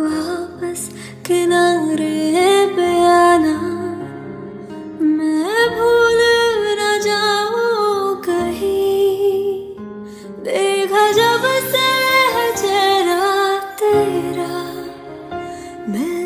वापस किनारे पे आना। मैं भूल न जाऊँ कहीं। देखा जब से है चेहरा तेरा, मैं